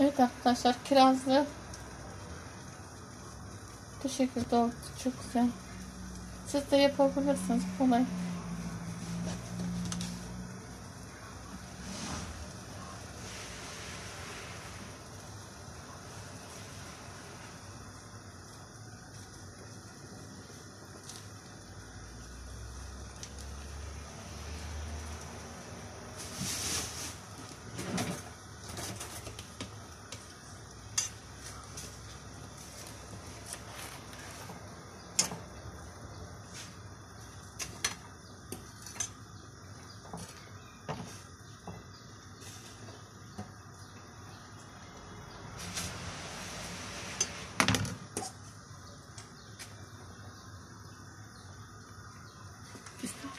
Evet arkadaşlar kirazlı bu şekilde oldu. Çok güzel. Siz de yapabilirsiniz kolay. Just